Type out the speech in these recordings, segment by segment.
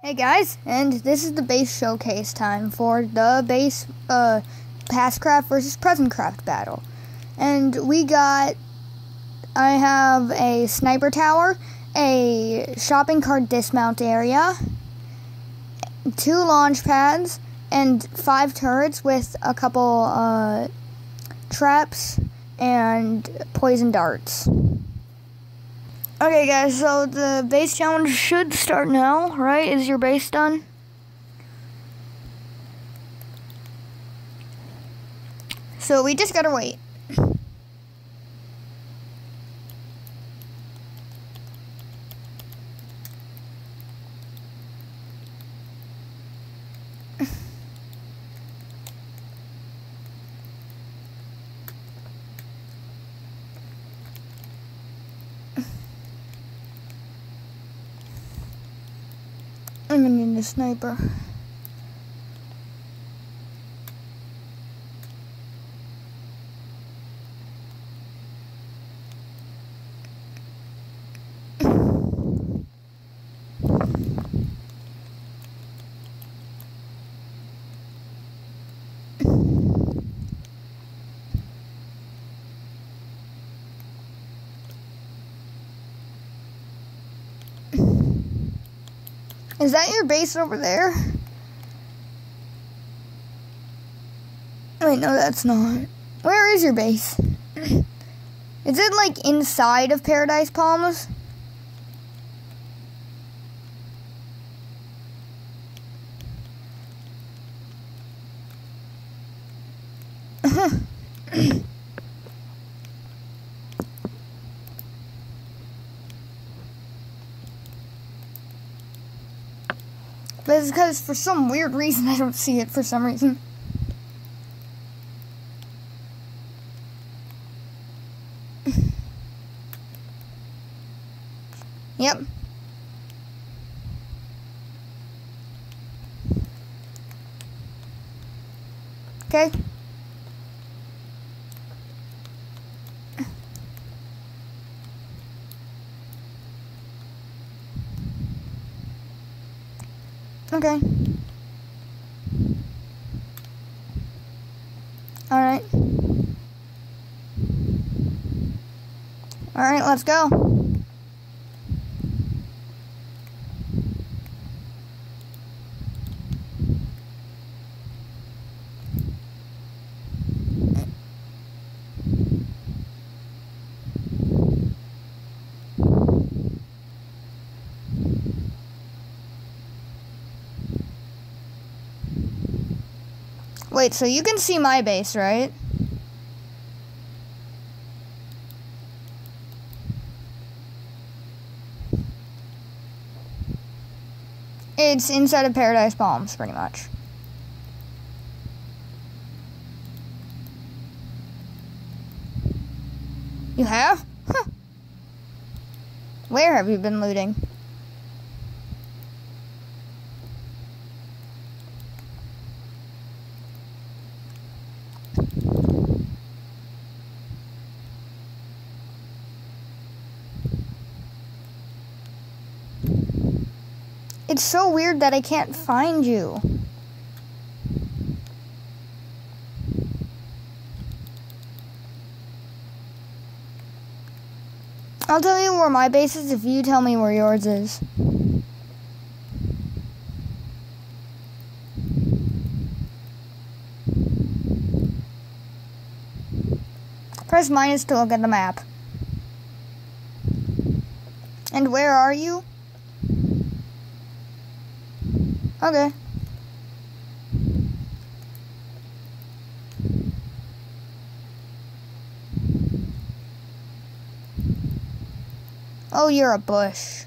Hey guys, and this is the base showcase time for the base uh, past craft versus present craft battle. And we got, I have a sniper tower, a shopping cart dismount area, two launch pads, and five turrets with a couple uh, traps and poison darts. Okay, guys, so the base challenge should start now, right? Is your base done? So we just gotta wait. I'm gonna need a sniper. Is that your base over there? Wait, no, that's not. Where is your base? Is it like inside of Paradise Palms? But it's because for some weird reason I don't see it for some reason. yep. Okay. Okay. Alright. Alright, let's go. Wait, so you can see my base, right? It's inside of Paradise Palms, pretty much. You have? Huh. Where have you been looting? It's so weird that I can't find you. I'll tell you where my base is if you tell me where yours is. Press minus to look at the map. And where are you? Okay. Oh, you're a bush.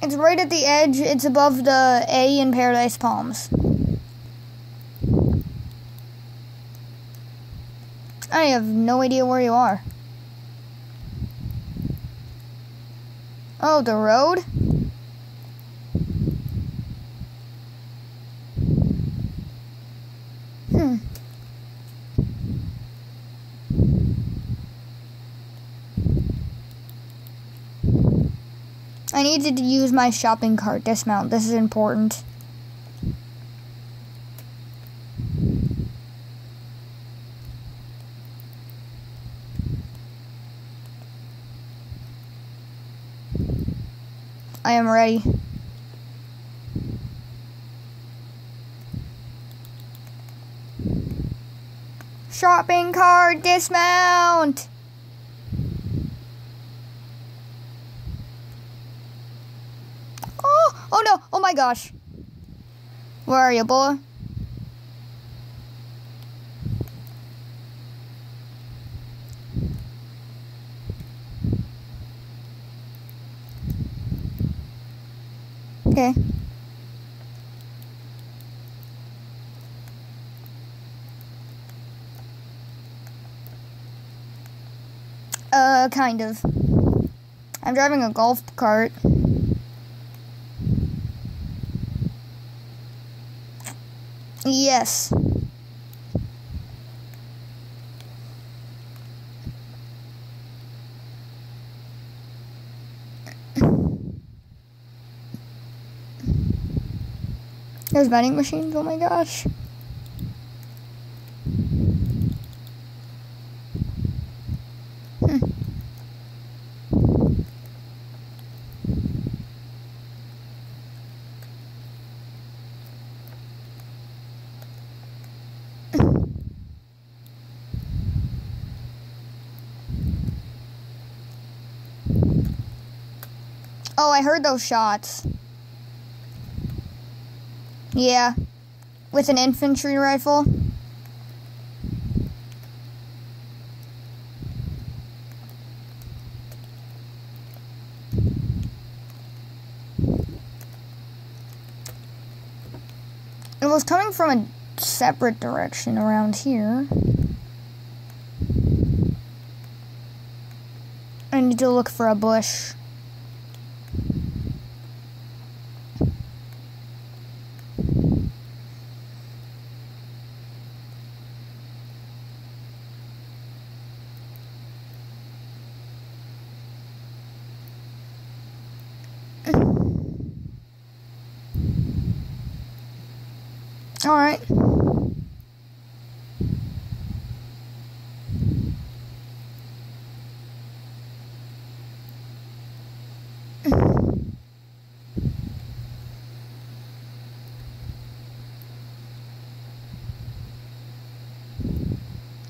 It's right at the edge. It's above the A in Paradise Palms. I have no idea where you are. Oh, the road? Hmm. I need to use my shopping cart. Dismount. This is important. I am ready. Shopping cart dismount! Oh, oh no, oh my gosh. Where are you, boy? Okay. Uh, kind of. I'm driving a golf cart. Yes. There's vending machines, oh my gosh. Hmm. Oh, I heard those shots. Yeah. With an infantry rifle. It was coming from a separate direction around here. I need to look for a bush. All right.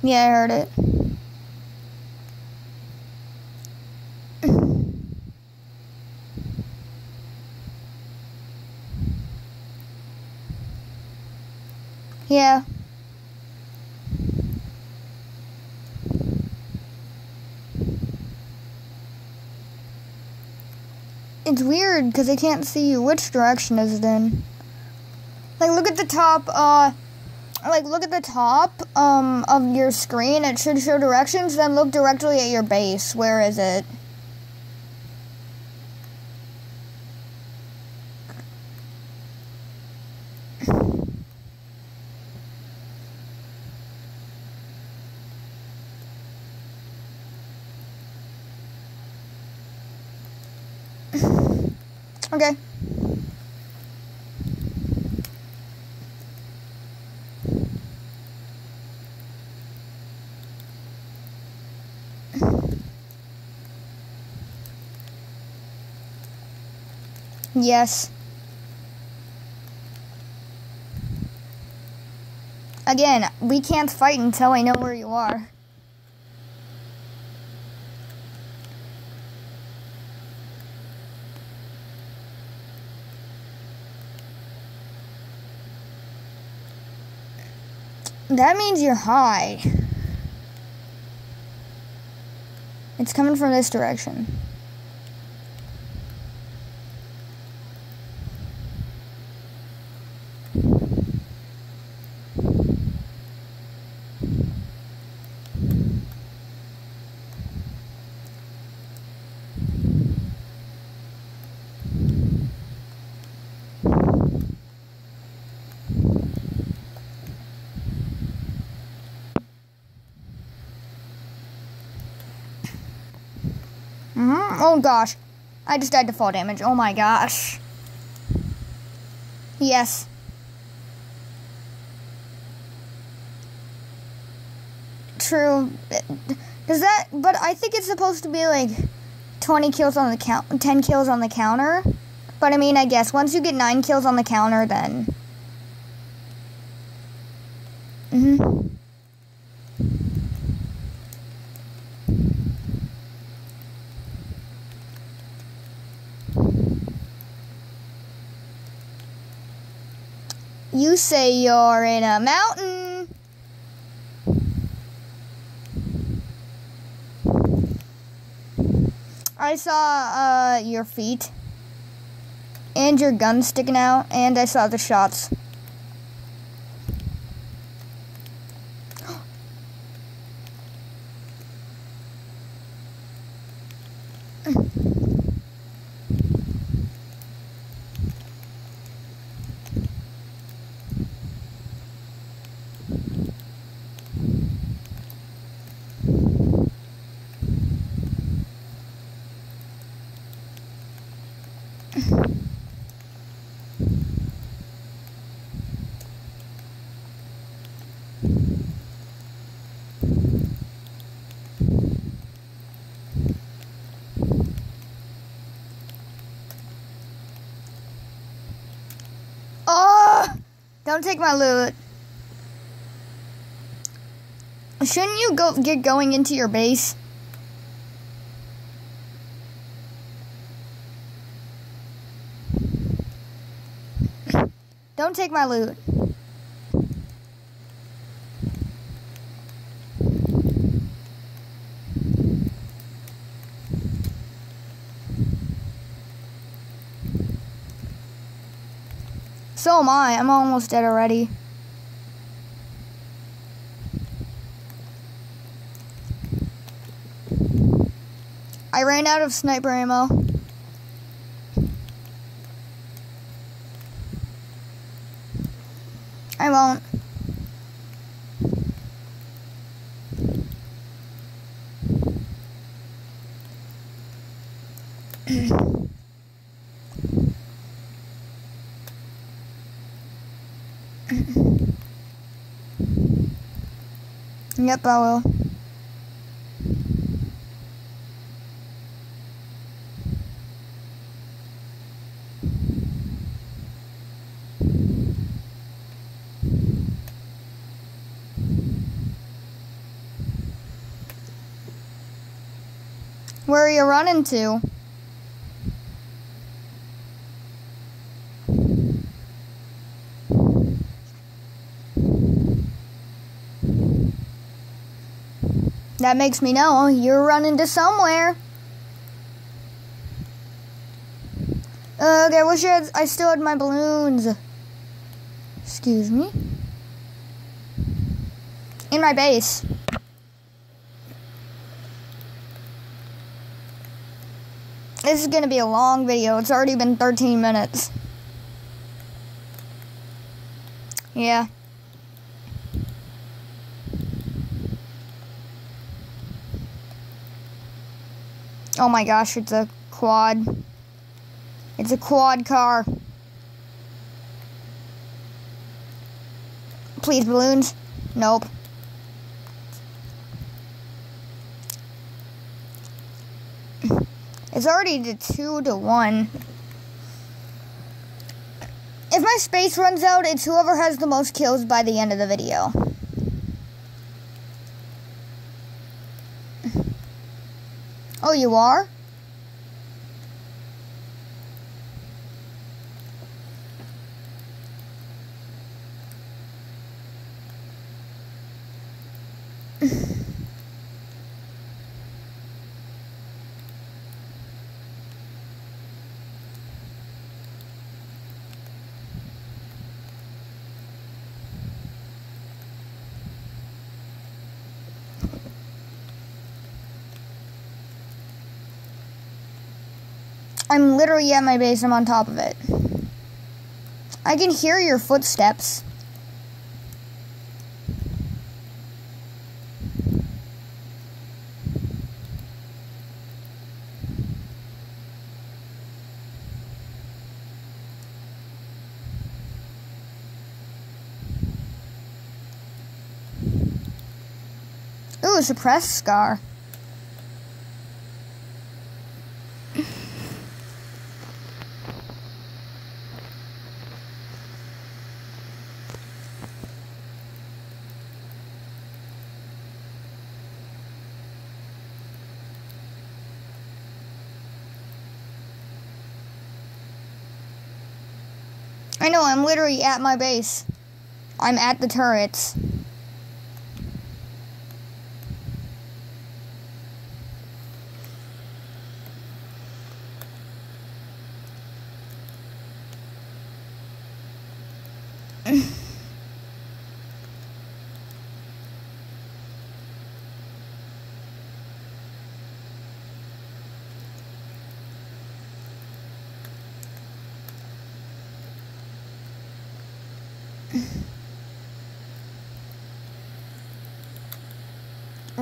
Yeah, I heard it. Yeah. It's weird because I can't see you. which direction is it in. Like, look at the top, uh, like, look at the top, um, of your screen. It should show directions, then look directly at your base. Where is it? Okay. Yes. Again, we can't fight until I know where you are. That means you're high. It's coming from this direction. hmm Oh gosh. I just died to fall damage. Oh my gosh. Yes. True. Does that, but I think it's supposed to be like 20 kills on the count, 10 kills on the counter. But I mean, I guess once you get 9 kills on the counter, then. Mm hmm. Say you're in a mountain. I saw uh, your feet and your gun sticking out, and I saw the shots. Don't take my loot. Shouldn't you go get going into your base? Don't take my loot. So am I. I'm almost dead already. I ran out of sniper ammo. I won't. Yep, I will. Where are you running to? That makes me know you're running to somewhere. Okay, I wish I, had, I still had my balloons. Excuse me. In my base. This is going to be a long video. It's already been 13 minutes. Yeah. Oh my gosh, it's a quad. It's a quad car. Please, balloons. Nope. It's already to two to one. If my space runs out, it's whoever has the most kills by the end of the video. You are? I'm literally at my base. I'm on top of it. I can hear your footsteps. Ooh, suppressed scar. Know, I'm literally at my base. I'm at the turrets.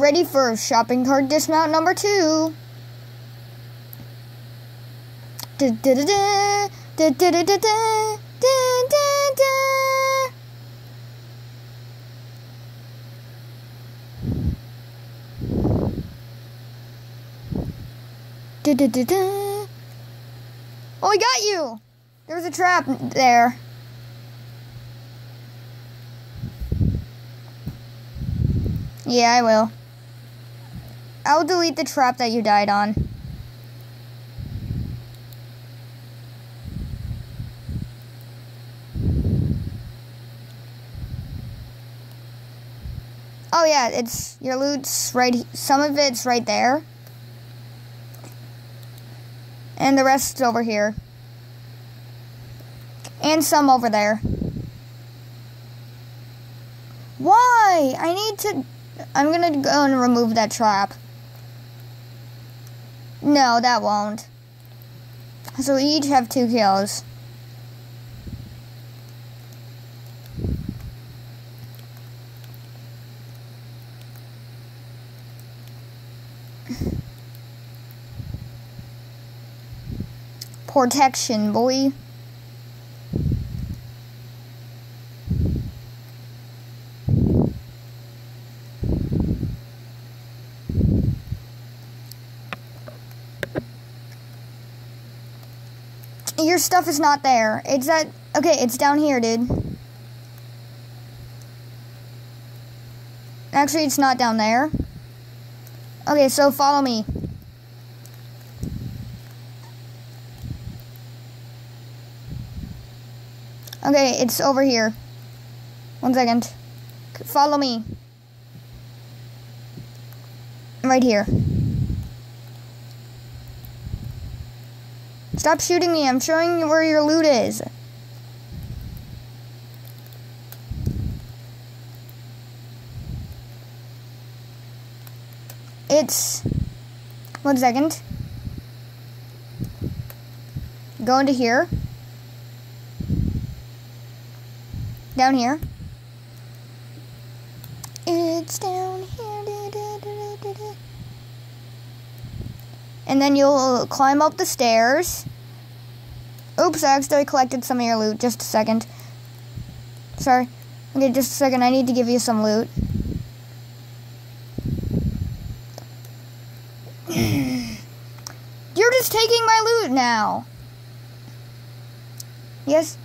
ready for shopping cart dismount number two. Oh, I got you! There was a trap there. Yeah, I will. I'll delete the trap that you died on. Oh yeah, it's your loot's right. Some of it's right there, and the rest over here, and some over there. Why? I need to. I'm gonna go and remove that trap. No, that won't. So we each have two kills. Protection, boy. Your stuff is not there. It's that. okay, it's down here, dude. Actually, it's not down there. Okay, so follow me. Okay, it's over here. One second. Follow me. Right here. Stop shooting me. I'm showing you where your loot is. It's. One second. Go into here. Down here. It's down here. And then you'll climb up the stairs. Oops, I accidentally collected some of your loot. Just a second. Sorry. Okay, just a second. I need to give you some loot. You're just taking my loot now. Yes?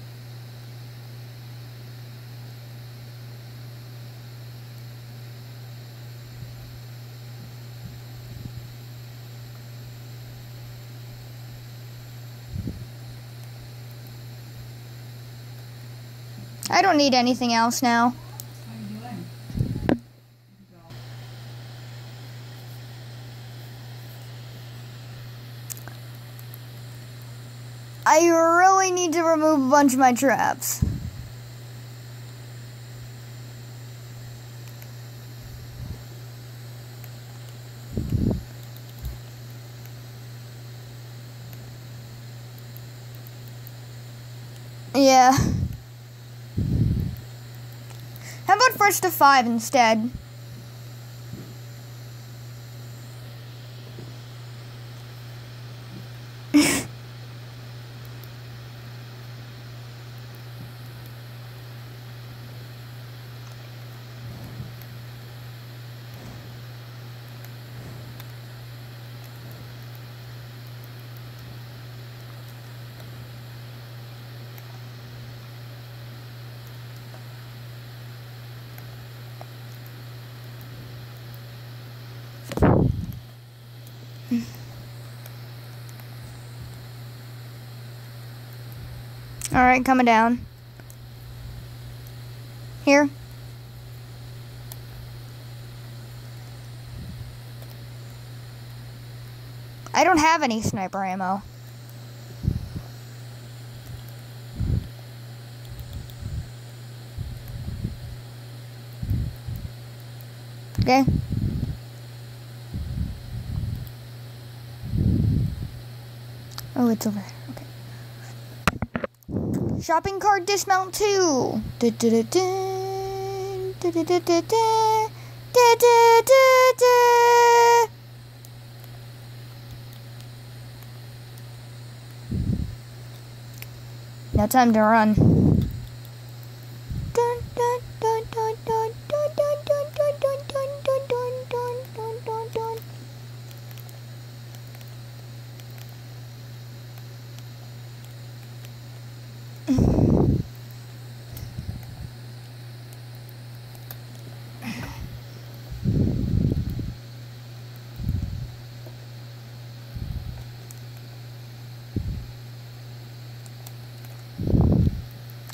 I don't need anything else now. I really need to remove a bunch of my traps. Yeah. How about first to five instead? Alright, coming down. Here. I don't have any sniper ammo. Okay. Oh, it's over. Shopping cart dismount too. Now time to run.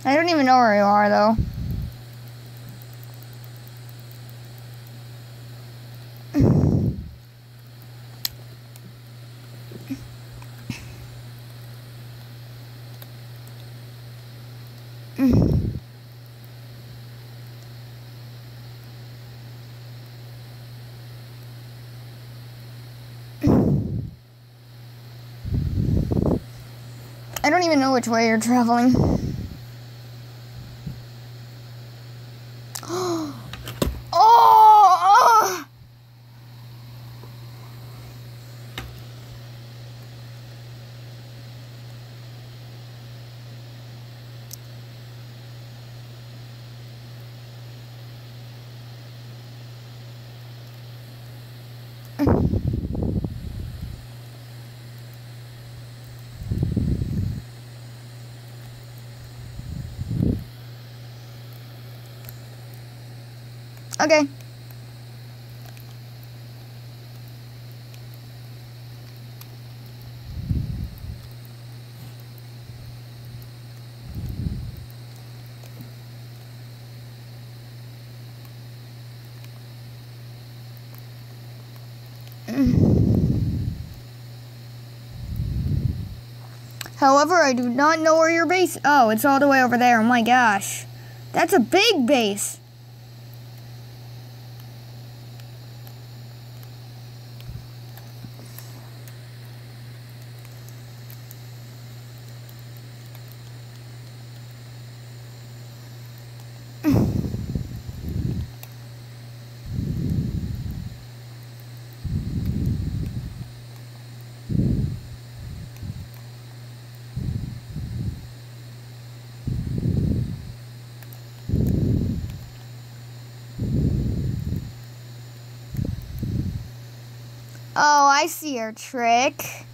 I don't even know where you are though. I don't even know which way you're traveling. oh! Okay. However, I do not know where your base. Oh, it's all the way over there. Oh my gosh. That's a big base. Oh, I see your trick.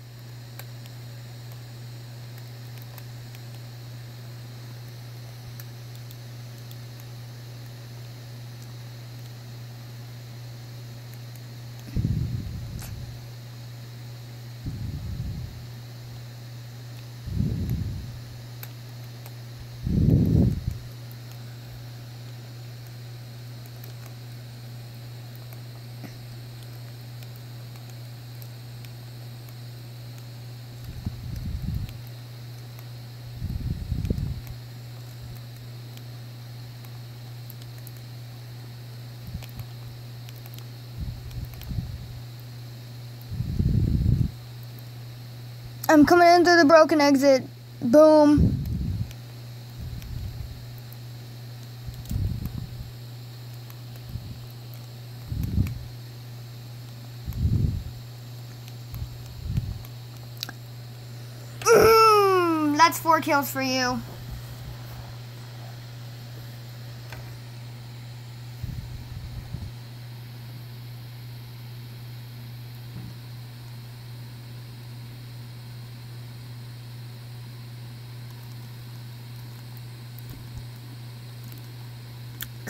I'm coming in through the broken exit. Boom. Mm, that's four kills for you.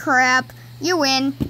Crap. You win.